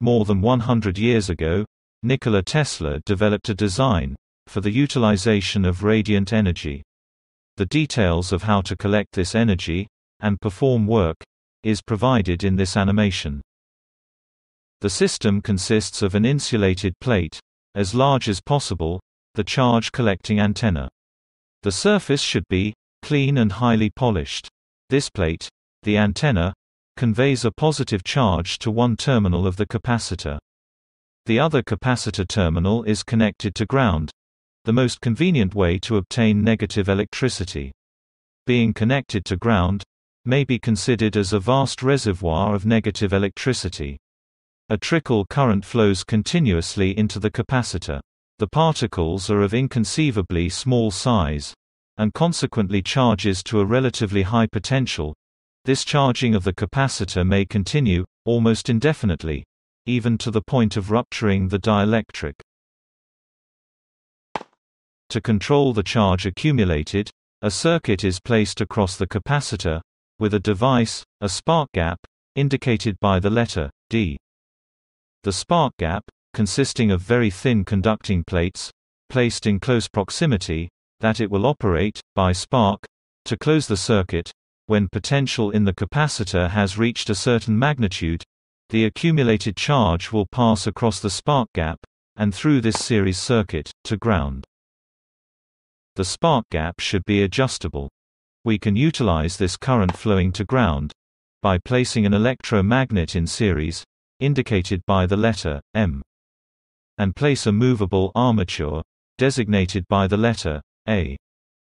More than 100 years ago, Nikola Tesla developed a design for the utilization of radiant energy. The details of how to collect this energy and perform work is provided in this animation. The system consists of an insulated plate, as large as possible, the charge collecting antenna. The surface should be clean and highly polished. This plate, the antenna, conveys a positive charge to one terminal of the capacitor. The other capacitor terminal is connected to ground, the most convenient way to obtain negative electricity. Being connected to ground may be considered as a vast reservoir of negative electricity. A trickle current flows continuously into the capacitor. The particles are of inconceivably small size, and consequently charges to a relatively high potential. This charging of the capacitor may continue, almost indefinitely, even to the point of rupturing the dielectric. To control the charge accumulated, a circuit is placed across the capacitor, with a device, a spark gap, indicated by the letter D. The spark gap, consisting of very thin conducting plates, placed in close proximity, that it will operate, by spark, to close the circuit. When potential in the capacitor has reached a certain magnitude, the accumulated charge will pass across the spark gap, and through this series circuit, to ground. The spark gap should be adjustable. We can utilize this current flowing to ground by placing an electromagnet in series, indicated by the letter M, and place a movable armature, designated by the letter A,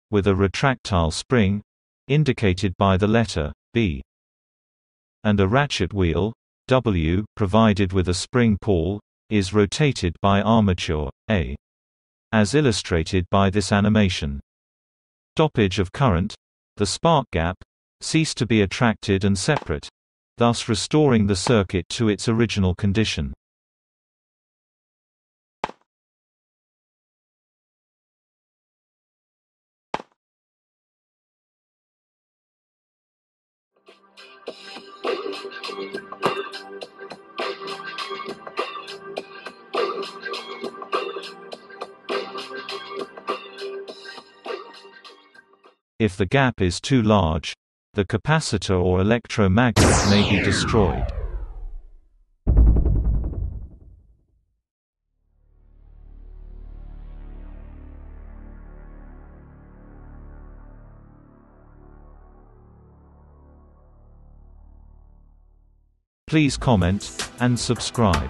with a retractile spring, indicated by the letter B, and a ratchet wheel W, provided with a spring pawl, is rotated by armature A, as illustrated by this animation. Stoppage of current, the spark gap, cease to be attracted and separate thus restoring the circuit to its original condition. If the gap is too large, the capacitor or electromagnet may be destroyed. Please comment and subscribe.